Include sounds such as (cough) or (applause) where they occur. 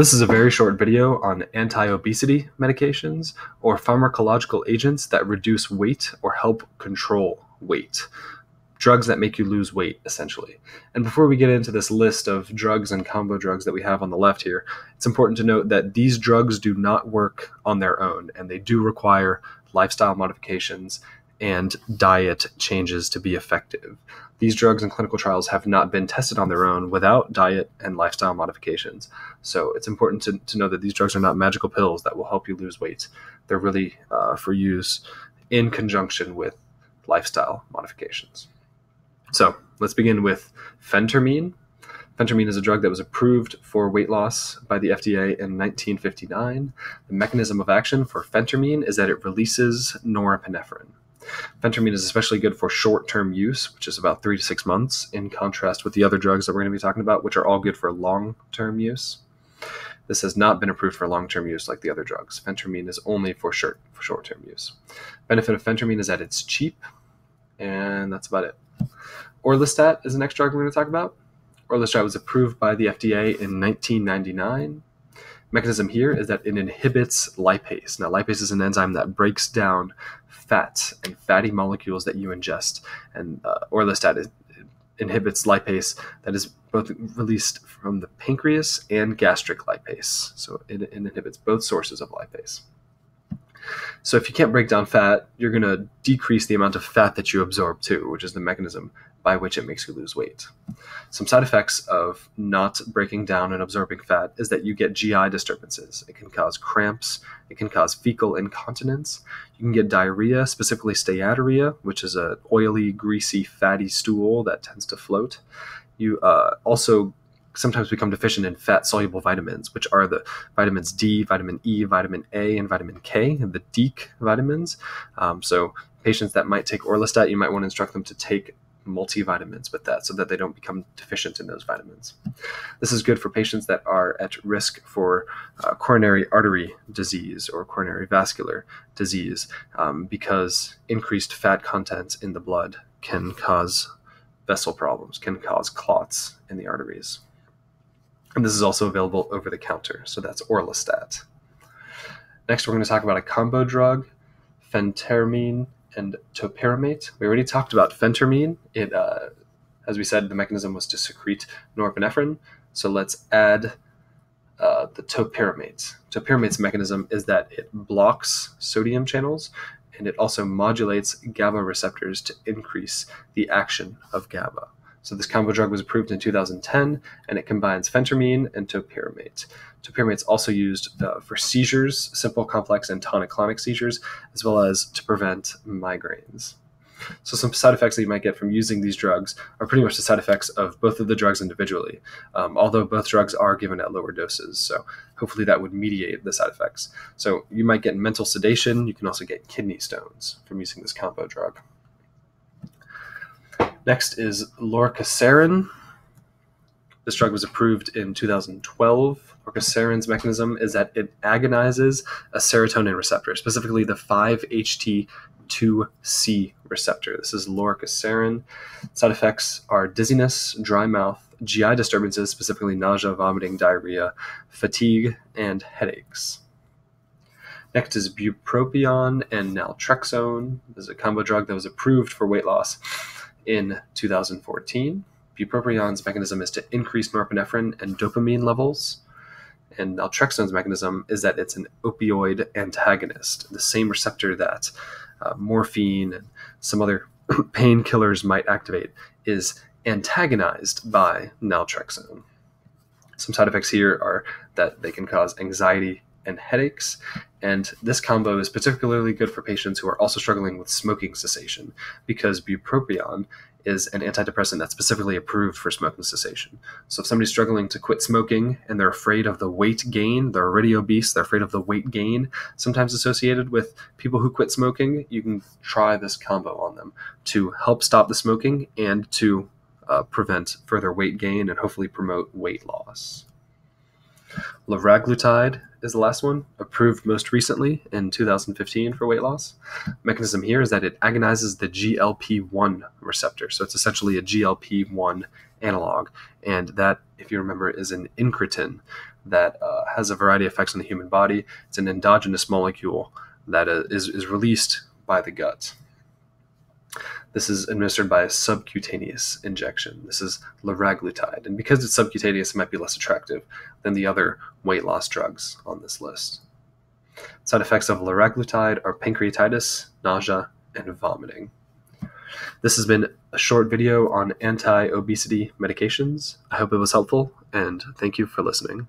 This is a very short video on anti-obesity medications or pharmacological agents that reduce weight or help control weight. Drugs that make you lose weight, essentially. And before we get into this list of drugs and combo drugs that we have on the left here, it's important to note that these drugs do not work on their own and they do require lifestyle modifications and diet changes to be effective. These drugs in clinical trials have not been tested on their own without diet and lifestyle modifications. So it's important to, to know that these drugs are not magical pills that will help you lose weight. They're really uh, for use in conjunction with lifestyle modifications. So let's begin with phentermine. Phentermine is a drug that was approved for weight loss by the FDA in 1959. The mechanism of action for phentermine is that it releases norepinephrine. Phentermine is especially good for short term use, which is about three to six months, in contrast with the other drugs that we're going to be talking about, which are all good for long term use. This has not been approved for long term use like the other drugs. Phentermine is only for short for short term use. Benefit of phentermine is that it's cheap, and that's about it. Orlistat is the next drug we're going to talk about. Orlistat was approved by the FDA in 1999 mechanism here is that it inhibits lipase. Now, lipase is an enzyme that breaks down fats and fatty molecules that you ingest, and uh, orlistat inhibits lipase that is both released from the pancreas and gastric lipase. So it, it inhibits both sources of lipase. So if you can't break down fat, you're going to decrease the amount of fat that you absorb too, which is the mechanism by which it makes you lose weight. Some side effects of not breaking down and absorbing fat is that you get GI disturbances. It can cause cramps, it can cause fecal incontinence. You can get diarrhea, specifically steatorrhea, which is a oily, greasy, fatty stool that tends to float. You uh, also sometimes we become deficient in fat soluble vitamins, which are the vitamins D, vitamin E, vitamin A, and vitamin K, the DEAK vitamins. Um, so, patients that might take Orlistat, you might want to instruct them to take multivitamins with that so that they don't become deficient in those vitamins. This is good for patients that are at risk for uh, coronary artery disease or coronary vascular disease um, because increased fat content in the blood can cause vessel problems, can cause clots in the arteries. And this is also available over the counter. So that's Orlistat. Next, we're going to talk about a combo drug, phentermine and topiramate. We already talked about phentermine. It, uh, as we said, the mechanism was to secrete norepinephrine. So let's add uh, the topiramate. Topiramate's mechanism is that it blocks sodium channels and it also modulates GABA receptors to increase the action of GABA. So this combo drug was approved in 2010, and it combines phentermine and topiramate. Topiramate is also used uh, for seizures, simple, complex, and tonic-clonic seizures, as well as to prevent migraines. So some side effects that you might get from using these drugs are pretty much the side effects of both of the drugs individually, um, although both drugs are given at lower doses. So hopefully that would mediate the side effects. So you might get mental sedation. You can also get kidney stones from using this combo drug. Next is lorcaserin. This drug was approved in 2012. Lorcaserin's mechanism is that it agonizes a serotonin receptor, specifically the 5-HT2C receptor. This is lorcaserin. Side effects are dizziness, dry mouth, GI disturbances, specifically nausea, vomiting, diarrhea, fatigue, and headaches. Next is bupropion and naltrexone. This is a combo drug that was approved for weight loss in 2014. Buproprion's mechanism is to increase norepinephrine and dopamine levels. And naltrexone's mechanism is that it's an opioid antagonist, the same receptor that uh, morphine and some other (clears throat) painkillers might activate is antagonized by naltrexone. Some side effects here are that they can cause anxiety and headaches. And this combo is particularly good for patients who are also struggling with smoking cessation because bupropion is an antidepressant that's specifically approved for smoking cessation. So if somebody's struggling to quit smoking and they're afraid of the weight gain, they're already obese, they're afraid of the weight gain, sometimes associated with people who quit smoking, you can try this combo on them to help stop the smoking and to uh, prevent further weight gain and hopefully promote weight loss. Liraglutide is the last one, approved most recently in 2015 for weight loss. Mechanism here is that it agonizes the GLP 1 receptor. So it's essentially a GLP 1 analog, and that, if you remember, is an incretin that uh, has a variety of effects on the human body. It's an endogenous molecule that uh, is, is released by the gut. This is administered by a subcutaneous injection. This is liraglutide. And because it's subcutaneous, it might be less attractive than the other weight loss drugs on this list. Side effects of liraglutide are pancreatitis, nausea, and vomiting. This has been a short video on anti obesity medications. I hope it was helpful, and thank you for listening.